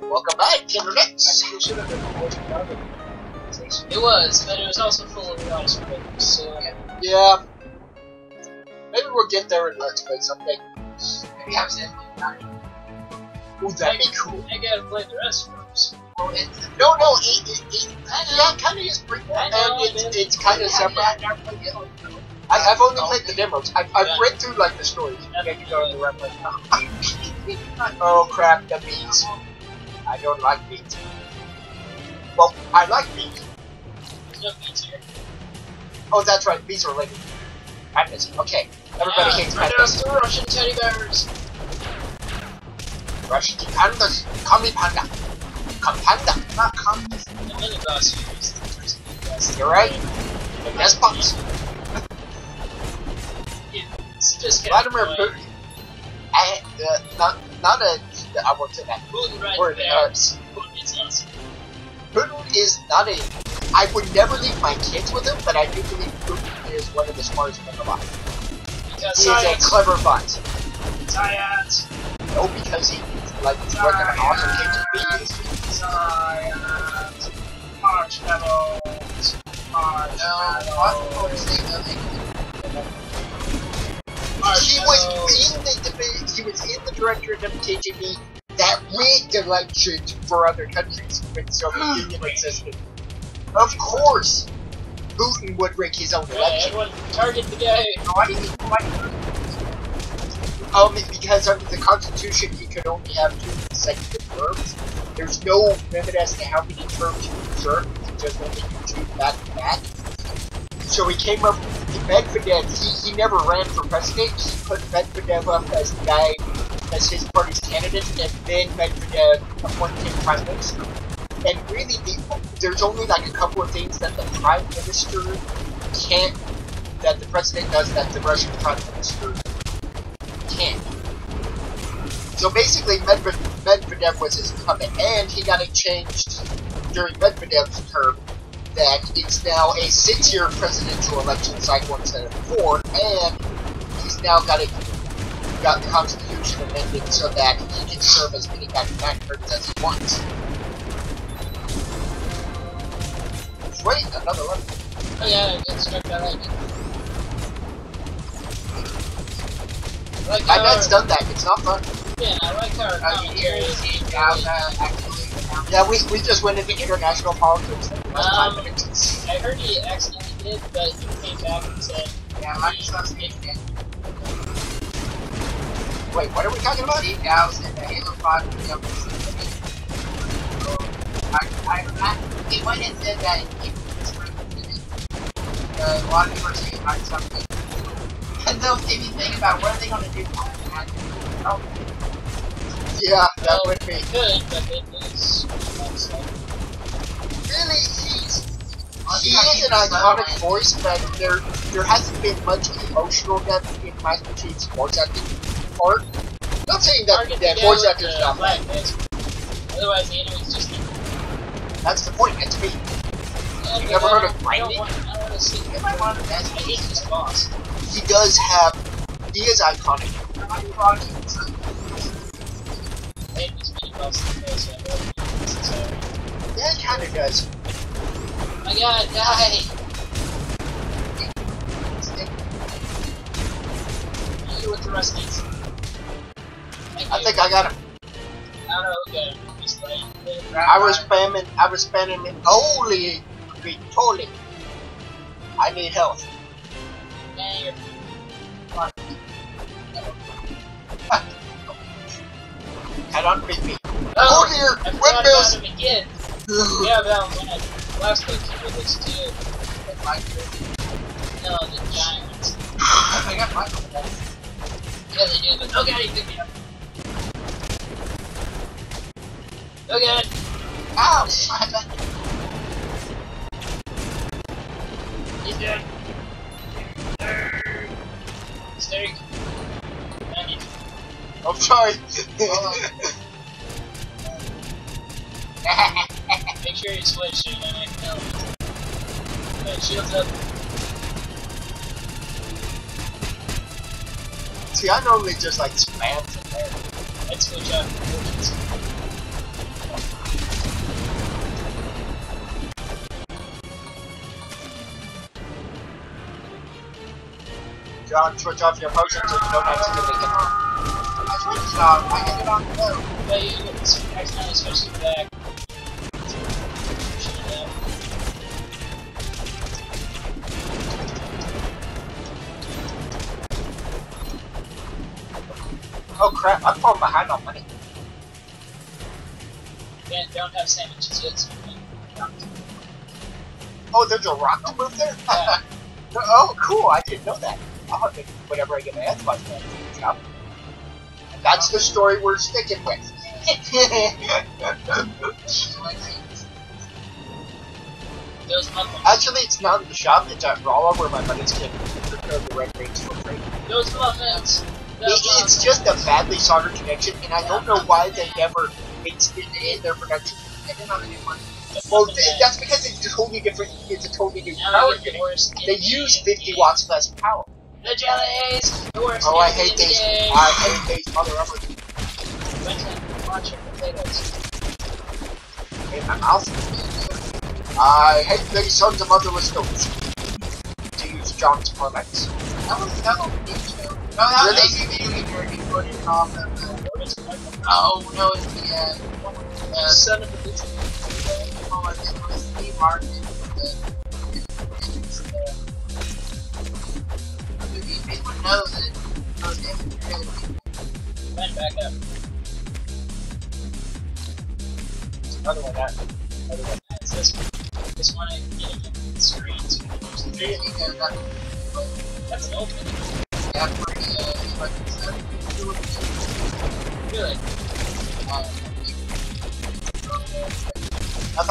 Welcome back, Internet. Actually, it should have been more together. It was, but it was also full of of spoilers, so Yeah. Maybe we'll get there in Let's Play someday. Maybe I have Sam Ooh, that'd be cool. I gotta play the rest first. Oh, no, no, it, it, it, it kind of is I know, and it's, it's kind of separate. I, I've only oh. played the demos. I've, I've read through like the stories. You go to the reference. oh crap, the beats. I don't like beats. Well, I like beats. There's no beats here. Oh, that's right, beats are related. I. Okay, everybody Ah, hates right the Russian teddy bears. Russian pandas, Kami panda, Kampanda, Not communist. The mini boss the first. You're right. the It's just Vladimir. Putin, and uh, not not a I won't say that. Putin right Putin is awesome. Putin is not a. I would never leave my kids with him, but I do believe Putin is one of the smartest men alive. Because He is a science, clever bot. science, No, because he like was like an awesome KGB. science, marshmallows, marshmallows, He was in the. He was in the directorate of KGB that rigged elections for other countries when Soviet Union existed. Of course, Putin would rig his own Hey, election. everyone, target the guy. Why do you think Um, because under the Constitution, he could only have two consecutive terms. There's no limit as to how many terms you can serve. You can just only do two back to back. So he came up with Medvedev. He, he never ran for president. He put Medvedev up as the guy, as his party's candidate, and then Medvedev appointed him prime minister. And really, the, there's only like a couple of things that the prime minister can't, that the president does that the Russian prime minister can't. So basically, Medved- Medvedev was his incumbent, and he got it changed during Medvedev's term that it's now a six-year presidential election cycle instead of four, and he's now got it got the Constitution amended so that he can serve as many back-to-back terms as he wants. Wait, another one. Oh yeah, I get struck by lightning. I like My dad's done that. It's not fun. yeah, I like our uh, commentary hear is see Gaza actually Yeah, we, we just went into international politics. In the last Um. I heard he accidentally did, but he came back and said, Yeah, Microsoft's making it. Wait, what are we talking about? Steve Jobs and the Halo 5 will be up to So, I, I, I, he went and said that he was in it. Uh, a lot of people are saying Microsoft made it. And they'll see me think about what are they going to do for it. And I Oh, Yeah, that well, would be. they could, but they lose. He is an iconic voice, but there there hasn't been much emotional depth in Master Chief's voice acting part. Not saying that that voice actor's not bad. Otherwise, the enemy's just That's the point. It's me. Yeah, You never heard of boss. He does have. He is iconic. 300, guys. Oh my die! You with the rest. I think I got him. I don't know, okay. I was spamming, I was spamming it. Holy, totally. I need health. Dang. On, pick me. Oh, oh dear! Windmills! About him again. Yeah, about last week he did this. No, the giant ones. I got Michael. Yeah, they do, but oh god, he picked me up. Oh god! Ow! I bet He's dead. Need I'm sorry. carry switch and I fell. Alright, shields up. See, I normally just like spam from there. Let's switch. John, switch off your potions so you don't have to do. I switched off. I it on the you back. Oh crap, I'm falling behind on money. Again, don't have sandwiches yet, so Oh, there's a rock to move there? Yeah. oh, cool, I didn't know that. I'll have to, whenever I get my Xbox back, job. And that's the story we're sticking with. Actually, it's not in the shop, it's at Rolla where my buddies can prepare the red rings for free. Those muffins. It, it's just a badly soldered connection, and I don't know why they never mixed it in their production. I didn't know they did one. Well, that's because it's a totally different, it's a totally new power unit. They use 50 watts less power. The jellies! The worst Oh, I hate these. I hate these mother effers. In my mouth. I hate these sons of motherless goats. To use John's parlance. That was that No, that Really? a video game it of the. What is Quentin? Oh no, it's the uh, uh, of a bitch. oh, I think it was. The, movie. People know that those images are really people. Back up. Another one that. Other than that, it's this one. One I can get it in the screens. Really, you know, that, That's an open. yeah,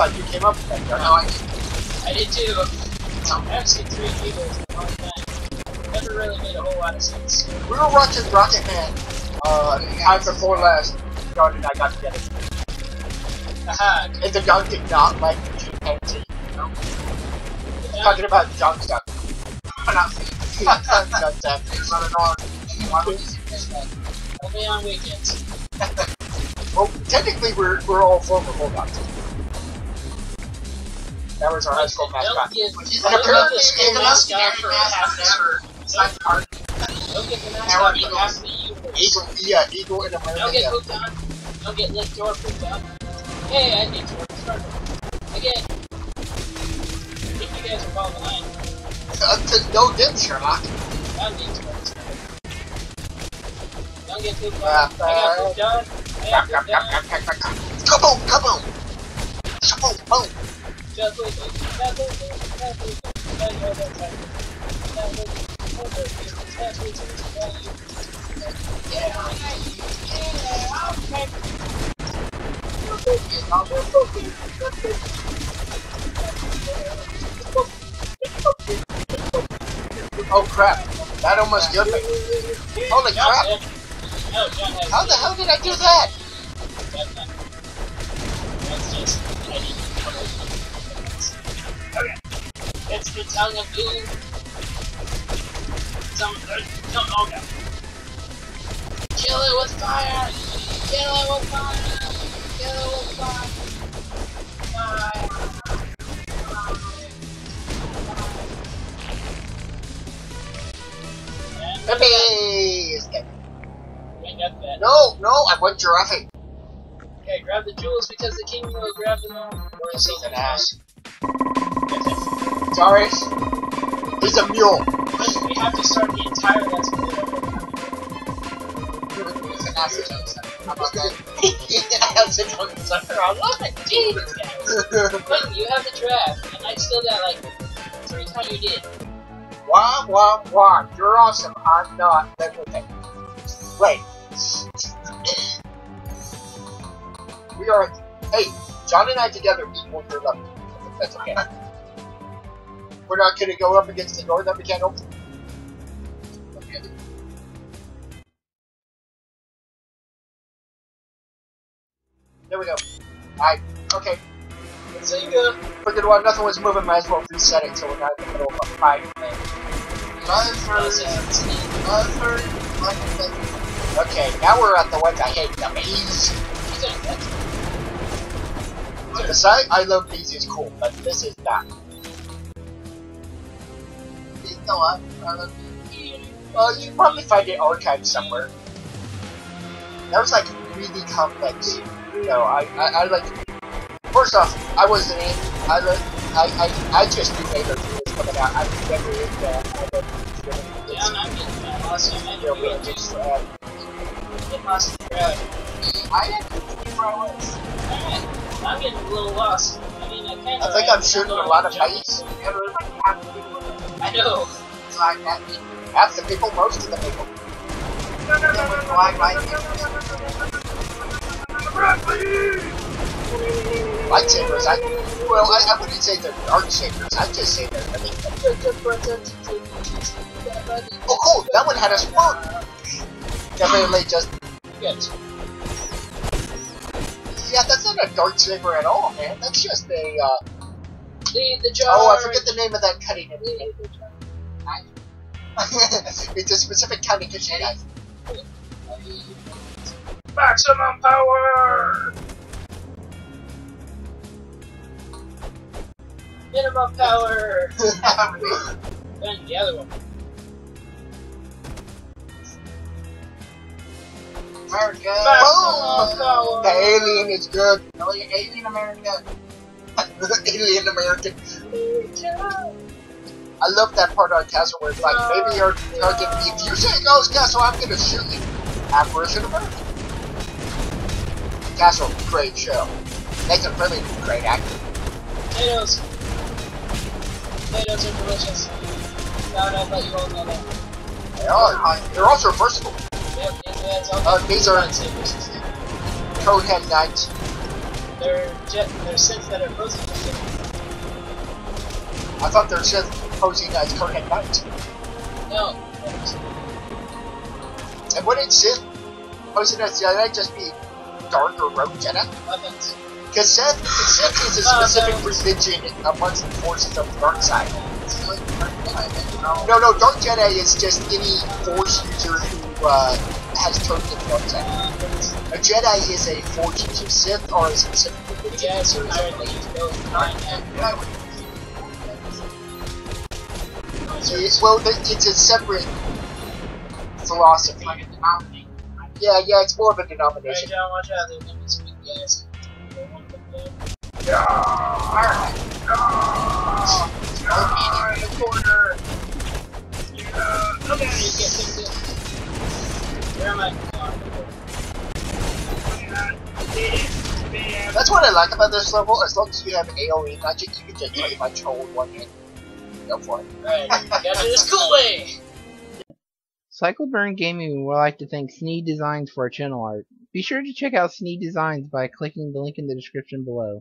thought you came up with that, no, I I did too. I've seen three keyboards in a long time. Never really made a whole lot of sense. We were watching Rocket Man. Uh, time before last. John and I got together. Haha. And the gun did not like the chimpanzee. Talking about John stuff. I'm not seeing stuff. Not at all. Why would you suggest that? Only on weekends. Well, technically, we're, we're all former Bulldogs. That was our high school mascot. give, Which is And apparently it's the most generic mascot ever. Besides the art. They'll get the Now mascot we're for half the universe. Eagle, yeah, Eagle in Don't get America. pooped on. Don't get licked or pooped on. Hey, I need to work starter. Again. I think you guys are following the line. Uh, to no dim, Sherlock. I need to work. Don't get pooped on. Uh, I got pooped on. I got pooped on. Kaboom! Kaboom! Kaboom! Boom! Oh crap! That almost killed me. Holy crap! How the hell did I do that? The tongue of doom. Some. No, oh no. Kill it with fire! Kill it with fire! Kill it with fire! Fire! And Yippee! Escape. we got that. No, no, I went giraffing. Okay, grab the jewels because the king will grab them all. Or else an ass. Sorry. He's a mule. But we have to start the entire let's play over. It's an acid. How about that? That's a. I love it. Jesus, guys. Clinton, you have the draft, and I still got like three times you did. Wah, wah, wah. You're awesome. I'm not. Me think. Wait. We are. Hey, John and I together equal your level. That's okay. We're not gonna go up against the door that we can't open. There we go. Alright, okay. So you go. Figured while nothing was moving, might as well reset it so we're not in the middle of a fight. The Okay, now we're at the ones I hate, the maze. Got. The site I love these is cool, but this is not. Still up. I Well, you can probably find it archived somewhere. That was like really complex. You know, I, I, I like. First off, I wasn't in. I like. I, I, I just knew Halo 2 was coming out. I was never in that. I never Yeah, I'm, I'm getting uh, lost. I'm know, we just, uh, get lost in the. I didn't know where I was. Alright, I'm getting a little lost. I mean, I kind I think I'm shooting a lot of dice. There was like half the people that I know. Was like that. Half the people, most of the people. And then with fly lightning. Lightsabers, I. Well, I, I wouldn't say they're dark sabers. I'd just say they're. I mean, oh, cool! That one had a spark! Definitely just. Yeah, that's not a dark saber at all, man. That's just a. Uh, the charge. oh, I forget the name of that cutting instrument. it's a specific kind of kitchen. Maximum power! Minimum power! And the other one. America. Oh. Power! the alien is good. Oh, alien, alien America. alien American. I love that part on Castle where it's like, maybe you're target. If you say Ghost Castle, I'm gonna shoot you. Apparition American. Castle, great show. Nathan Fillion, great actor. Potatoes. Potatoes are delicious. Found out that you all know that. They are. They're also versatile. Yep, Uh, these are-. Codehead Knights. They're jet, they're synths that are for I thought they're just posing as Codehead Knights. No. And wouldn't Sith posing as Jedi just be dark or rogue Jedi? Weapons. Because Sith, Sith is a Oh, specific no. religion amongst the forces of the dark side. It's like America. No, no, Dark Jedi is just any Force user who uh, has turned to the dark side. Uh, A Jedi is a Force user. Sith are a specific religion. guys are apparently and Yeah, Well, it's a separate philosophy. Like a. Yeah, yeah, it's more of a denomination. John, watch out, gonna be sweet guys. They want them there. Alright. Alright, in the corner. Yeah, okay, you get. Where am I? That's what I like about this level. As long as you have AoE magic, you can just pretty much hold one hit. Go for it. Gotta do this cool way! Gaming would like to thank Sneed Designs for our channel art. Be sure to check out Sneed Designs by clicking the link in the description below.